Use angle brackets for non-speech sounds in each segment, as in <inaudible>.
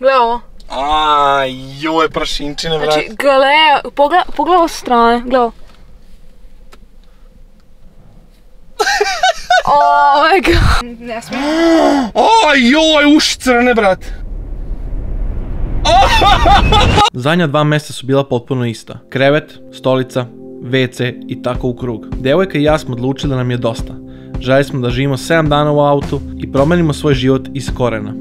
Gle ovo. A, joj, prašinčine, brate. Znači, gle, pogledaj, pogledaj ovo sa strane, gle ovo. <laughs> Oh my god. Ne smijem. <gasps> Aj, joj, uši crne, brate. <laughs> Zadnja dva mjesta su bila potpuno ista. Krevet, stolica, WC i tako u krug. Devojka i ja smo odlučili da nam je dosta. Želi smo da živimo 7 dana u autu i promenimo svoj život iz korena.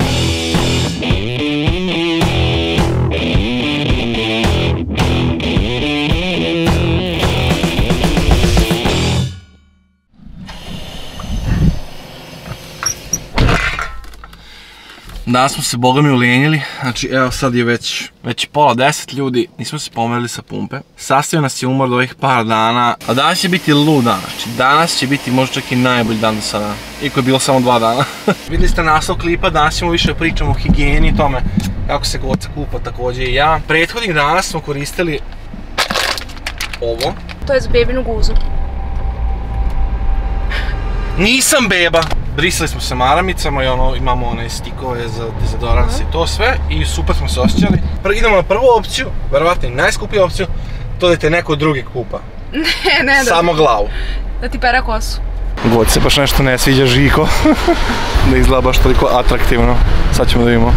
Da smo se boga mi ulijenili, znači evo sad je već, već pola deset ljudi, nismo se pomerili sa pumpe. Sastavio nas je umor do ovih par dana, a danas će biti lud dan, znači danas će biti možda čak i najbolji dan do sada. Iako je bilo samo dva dana. <laughs> Vidjeli ste naslov klipa, danas ćemo više pričamo o higijeni i tome kako se goca kupa također i ja. Prethodnih dana smo koristili ovo. To je za bebinu guzu. Nisam beba! Brisali smo se maramicama i ono, imamo one stikove za dezodorans i to sve i super smo se osjećali. Prvo idemo na prvu opciju, verovatno i najskupiju opciju, to da te neko drugi kupa. <laughs> Ne, ne, da, Samo glavu. da ti pere kosu. God se baš nešto ne sviđa Žiko. <laughs> da izgleda baš toliko atraktivno. Sad ćemo da vidimo.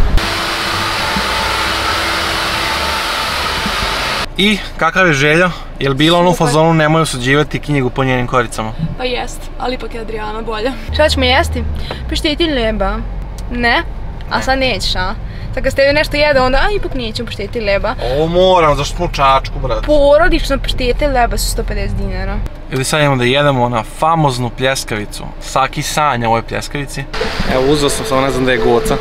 I kakav je željo? Jel bilo ono u fazonu nemoj osuđivati knjigu po njenim koricama? Pa jest, ali ipak je Adriana bolja. Šta ćemo jesti? Pašteti leba. Ne? A sad nećeš, a? Sad kad ste nešto jede, onda a, ipak nećemo pašteti leba. Ovo moram, zašto smo u čačku, brate? Porodično paštete leba su 150 dinara. Ili sad idemo da jedemo na famoznu pljeskavicu. Saki sanja o ovoj pljeskavici. Evo uzeo sam, samo ne znam da je goca.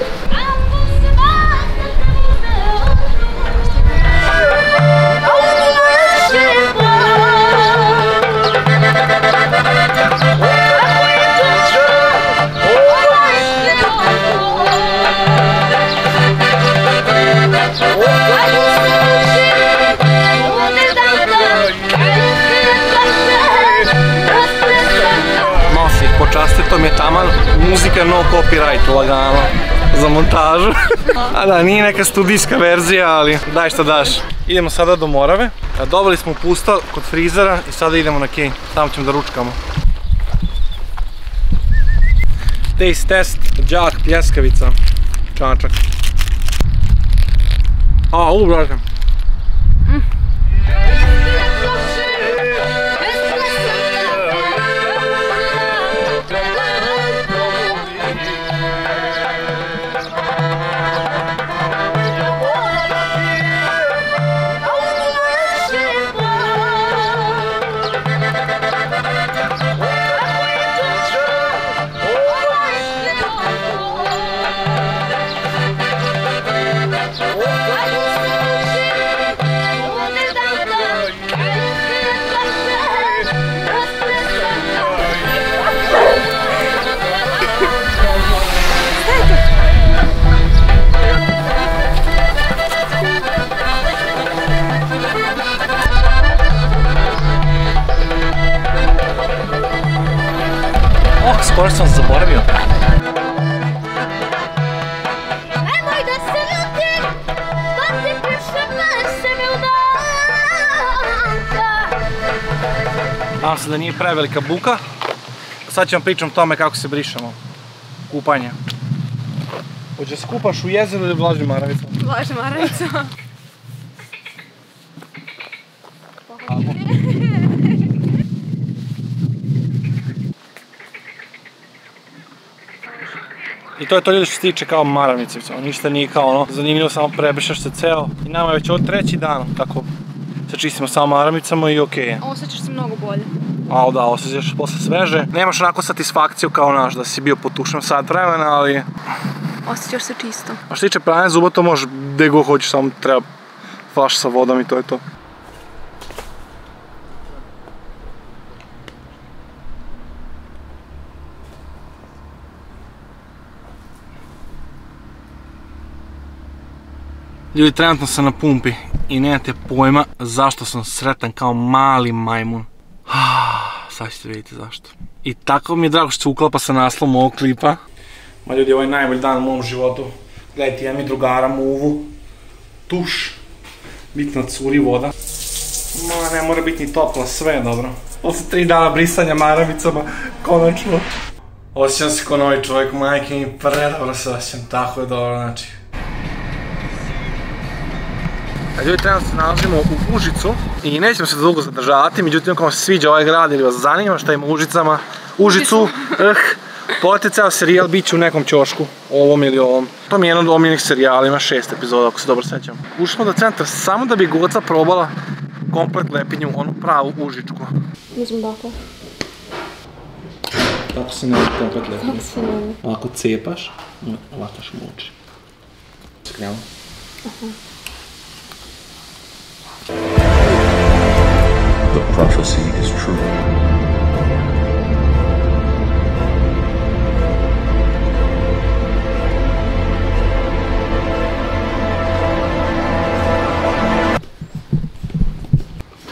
Muzika no copyright, lagano. Za montažu. <laughs> A da, nije neka studijska verzija, ali daj šta daš. Idemo sada do Morave. Dobili smo pusta kod frizera i sada idemo na Kej. Tamo ćemo da ručkamo. Taste test, džak, pljeskavica, čačak. A, u, brate. Na sebe u Nadam se da nije prevelika buka. Sad ću vam pričam o tome kako se brišemo. Kupanje. Hoće se kupaš u jezeru ili vlažnim maravicama? Vlažna maravica. <laughs> I to je to ljudi što se tiče kao maravnice, ono, ništa nije kao ono, zanimljivo samo prebrišaš se ceo. I nama je već ovo treći dan kako se čistimo samo maravnicama i okej je. Osjećaš se mnogo bolje. Ali da, osjećaš posle sveže. Nemaš onako satisfakciju kao naš da si bio potušen sat vremena, ali... Osjećaš se čisto. A što tiče pranja zuba, to možeš gdje god hoćeš, samo treba flaš sa vodom i to je to. Ljudi, trenutno sam na pumpi i nemate pojma zašto sam sretan kao mali majmun. <sighs> Sad ćete vidjeti zašto. I tako mi je drago što se uklapa sa naslovom ovog klipa. Ma ljudi, ovo je najbolji dan u mom životu. Gledajte, imam i drugara muvu. Tuš. Bitno curi voda. Ma, ne mora biti ni topla, sve je dobro. Posle tri dana brisanja maramicama, konačno. Osjećam se ko novi čovjek, majke mi predobro se osjećam, tako je dobro, znači. Ljudi, trenutno se nalazimo u Užicu i nećemo se dugo zadržavati, međutim ako vam se sviđa ovaj grad ili vas zanima šta ima u Užicama, Užicu, eh, pogledajte ceo serijal, bit će u nekom ćošku, ovom ili ovom. To mi je jedan od omiljenih serijala, ima šest epizoda ako se dobro sećam. Ušli smo do centra samo da bi Goca probala komplet lepinju, onu pravu užičku. Ne znam dakle. Tako se ne komplet lepinju. Kako se ne... Ovako cepaš. Skrenemo. The prophecy is true.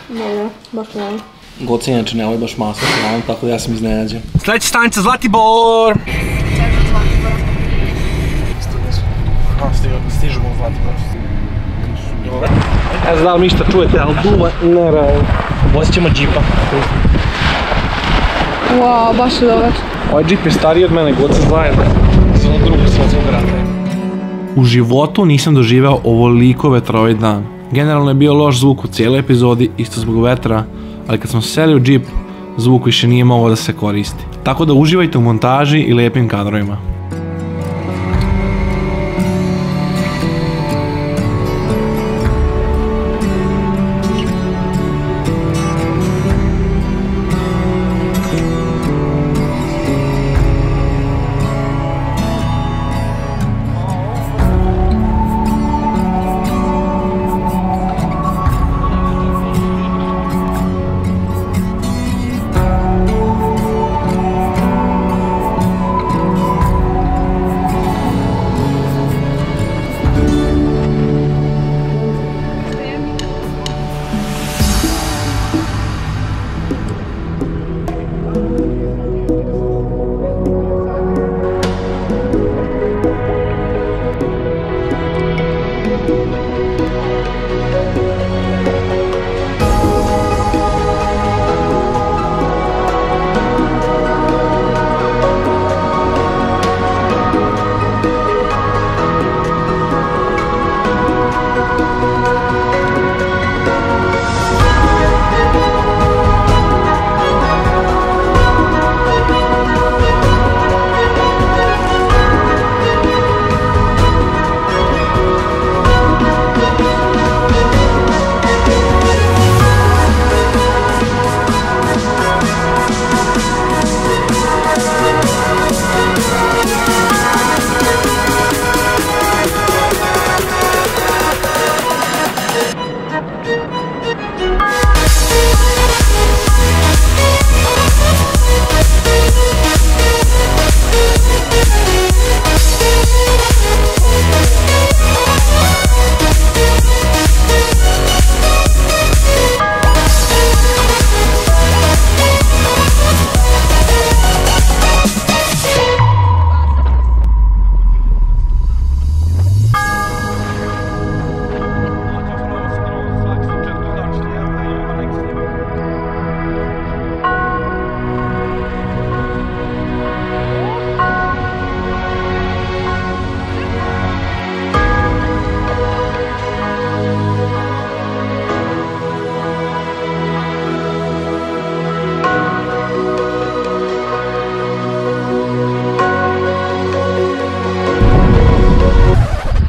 Dobro, baš ne. Goca inače ne voli baš masno hranom, tako da ja sam iznenađen. Sljedeća stanica Zlatibor! A, stižemo, stižemo u Zlatibor. Ne znam da li mi šta čujete, ali duva nerealno. Vozit ćemo džipa. Wow, baš je dobar. Ovaj džip je stariji od mene, god se zajedno. Za ono drugo svjetskog rata. U životu nisam doživeo ovoliko vetrovi dan. Generalno je bio loš zvuk u cijeloj epizodi, isto zbog vetra, ali kad smo seli u džip, zvuk više nije mogao da se koristi. Tako da uživajte u montaži i lijepim kadrovima.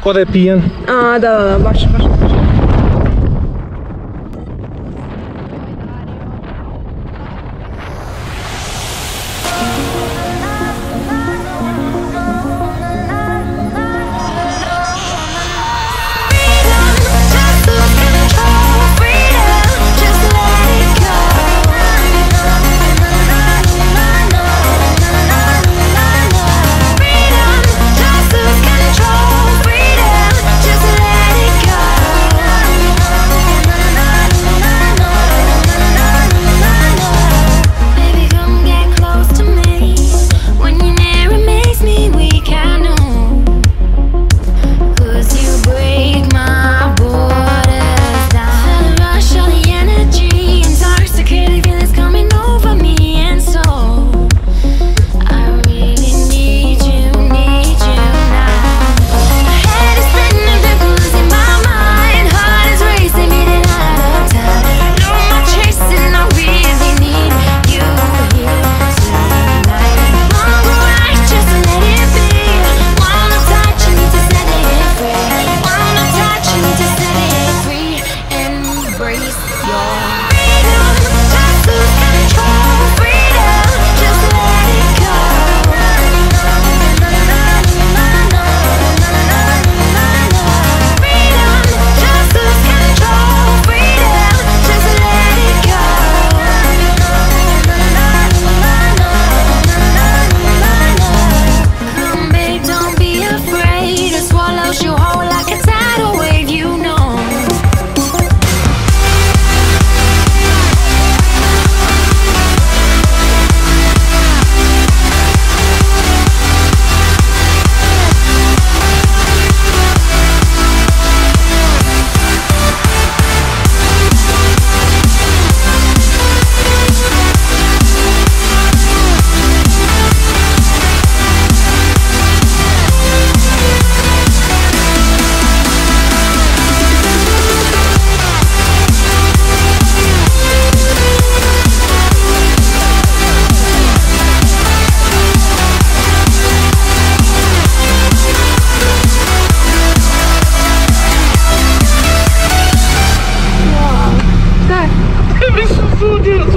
Ko da je pijan. A, da, da, da, baš,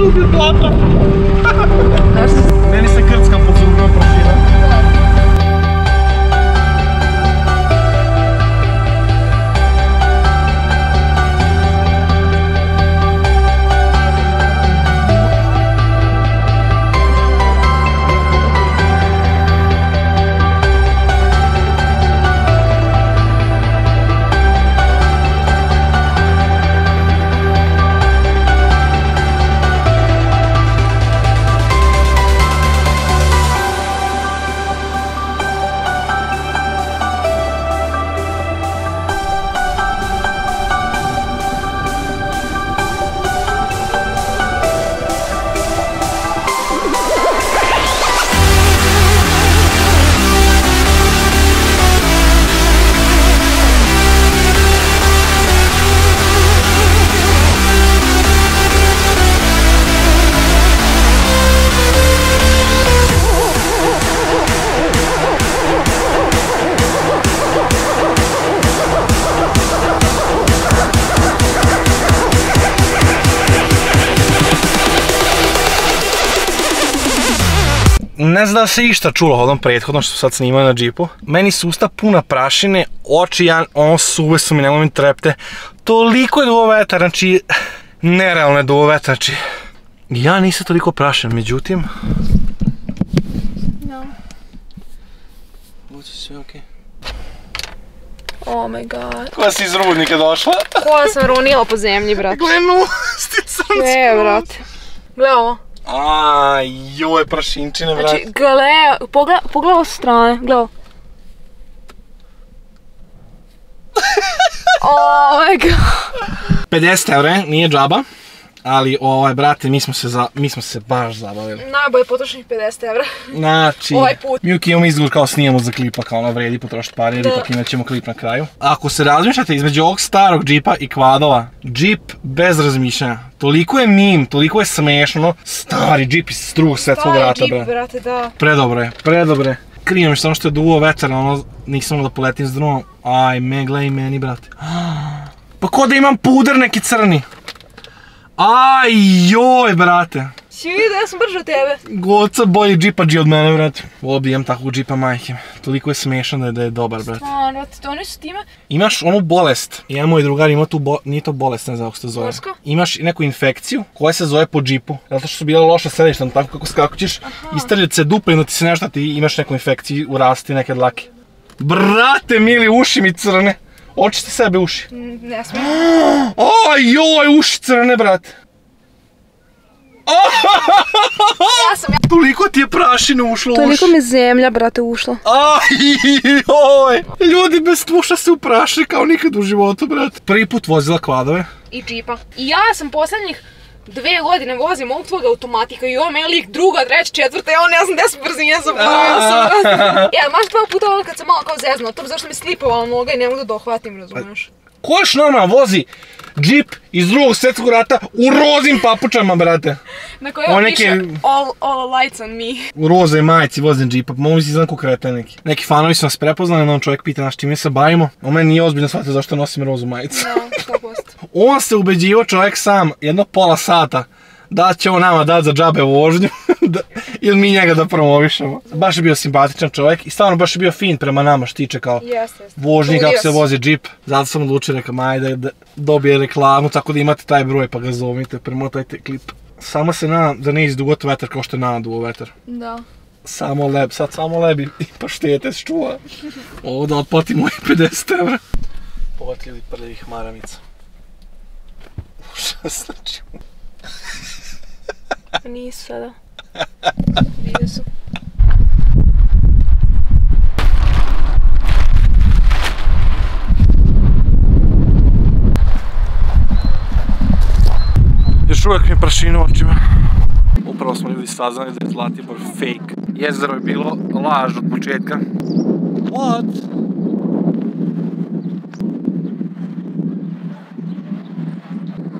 Купи платно. Ne znam da se išta čulo od onom prethodnom što sad snimao na džipu. Meni su usta puna prašine, oči, ja, ono suve su mi, nemoj mi trepte. Toliko je duvo vetar, znači, nerealno je duvo vetar, znači. Ja nisam toliko prašen, međutim... Ovo će sve okej. Oh my god. Koja si iz rudnika došla? Koja sam ronila po zemlji, brate. Glenu, sticam E, brate. Gle ovo. A, joj, prašinčine, brate. Znači, gle, pogled, pogledaj ovo sa strane, gle ovo. <laughs> Oh my god. 50 eura, nije džaba. Ali, ovaj, brate, mi smo se, za, mi smo se baš zabavili. Najbolje potrošenih 50 evra. Znači, Ovaj put. mi imamo izgovor kao snijemo za klipa, kao ono vredi potrošiti pare, jer ipak imat ćemo klip na kraju. Ako se razmišljate između ovog starog džipa i kvadova, džip bez razmišljanja. Toliko je mim, toliko je smešno, stari džip iz drugog svjetskog rata, džip, brate, da. Predobro je, predobro je. Krijem samo što je duvo vetar, ono, nisam da poletim s drumom. Aj, me, gledaj meni, brate. <gasps> Pa ko da imam puder neki crni. Aj, joj, brate. Si vidio, ja sam brže od tebe. Goca bolji džipađi od mene, brate. Imam takvog džipa majke. Toliko je smešan da je, da je dobar, brate. Stvarno, brate, oni su time... Imaš onu bolest. Jedan moj drugar ima tu bo... Nije to bolest, ne znam kako se to zove. Morska? Imaš neku infekciju koja se zove po džipu. Zato što su bila loša sedišta, tako kako skakućeš, istrljati se dupe i onda ti se nešto, ti imaš neku infekciju, urasti neke dlake. Brate, mili, uši mi crne. Očiste sebe uši. Mm, Ne smijem. <gasps> Aj, joj, uši crne, brate. <laughs> Ja sam, ja... Toliko ti je prašine ušlo u uši. Toliko mi zemlja, brate, ušla. Aj, joj! Ljudi bez tuša se uprašili kao nikad u životu, brate. Prvi put vozila kvadove. I džipa. I ja sam posljednjih dve godine vozim ovog tvog automatika i on meni lik druga, treća, četvrta, ja on ne znam gdje sam brzine sam. Ja, <laughs> maš dva puta ono kad sam malo kao zeznuo, to zašto mi slipovala noga i ne mogu da dohvatim, razumiješ? Ko još normalno vozi džip iz drugog svjetskog rata u rozim papučama, brate? Na kojoj piše all, all lights on me. U rozoj majici vozim džipa, mogu si znam ko kreten neki. Neki fanovi su nas prepoznali, onda on čovjek pita nas čime se bavimo. On meni nije ozbiljno shvatio zašto nosim rozu majicu. Da, 100%. <laughs> On se ubeđivo čovjek sam jedno pola sata da će on nama dati za džabe vožnju <laughs> da, ili mi njega da promovišemo. Baš je bio simpatičan čovjek i stvarno baš je bio fin prema nama što tiče kao vožnji kako se vozi džip. Zato sam odlučio rekao ajde da dobije reklamu tako da imate taj broj pa ga zovite, premotajte klip. Samo se nadam da ne izdugot vetar kao što je naduo vetar. Da. Samo leb, sad samo leb i paštete se čuva. Ovo da otplatim mojih 50 evra. Povatili prljivih maramica. <laughs> Užas, znači. <laughs> Nisu sada. Su. Još uvijek mi prašinu očima. Upravo smo ljudi saznali da je Zlatibor fake. Jezero je bilo laž od početka. What?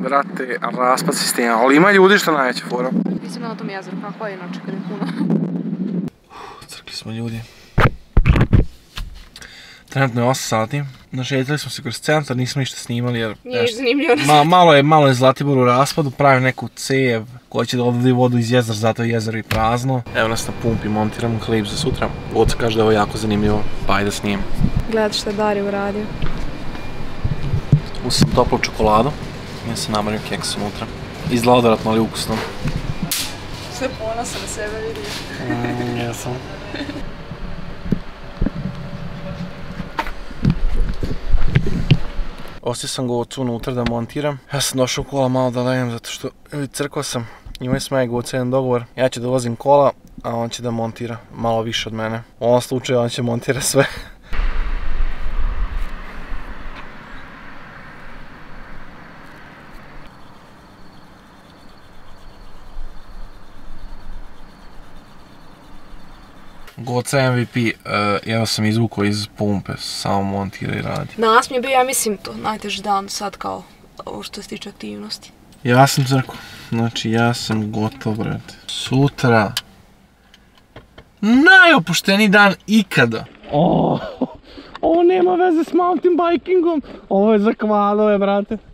Brate, raspad sistema, ali ima ljudi što najveća fora. Nisam na tom jezeru, kakva je inače kad je puno. Crkli smo ljudi. Trenutno je 8 sati. Našetili smo se kroz centar, nismo ništa snimali jer... Nije nešto- zanimljivo. Ma, malo je, malo je Zlatibor u raspadu, pravi neku cev koja će odvodi vodu iz jezera, zato je jezero i prazno. Evo nas na pumpi, montiramo klip za sutra. Oca kaže da je ovo jako zanimljivo, pa ajde snimim. Gledaj šta je Dario uradio. Sam toplu čokoladu, ja sam namario keks unutra. Izgleda odvratno, ali ukusno. Sve ponosa na sebe vidi. Mm, jesam. Ostio sam gocu unutra da montiram. Ja sam došao kola malo da lejem zato što crkao sam. Imali smo ja i goca jedan dogovor. Ja ću da vozim kola, a on će da montira malo više od mene. U ovom slučaju on će montira sve. Goca MVP, uh, evo sam izvukao iz pumpe, samo montira i radi. Danas mi je bio, ja mislim, to najteži dan sad kao ovo što se tiče aktivnosti. Ja sam crko. Znači ja sam gotov, brate. Sutra. Najopušteniji dan ikada. O, ovo nema veze s mountain bikingom. Ovo je za kvalove, brate.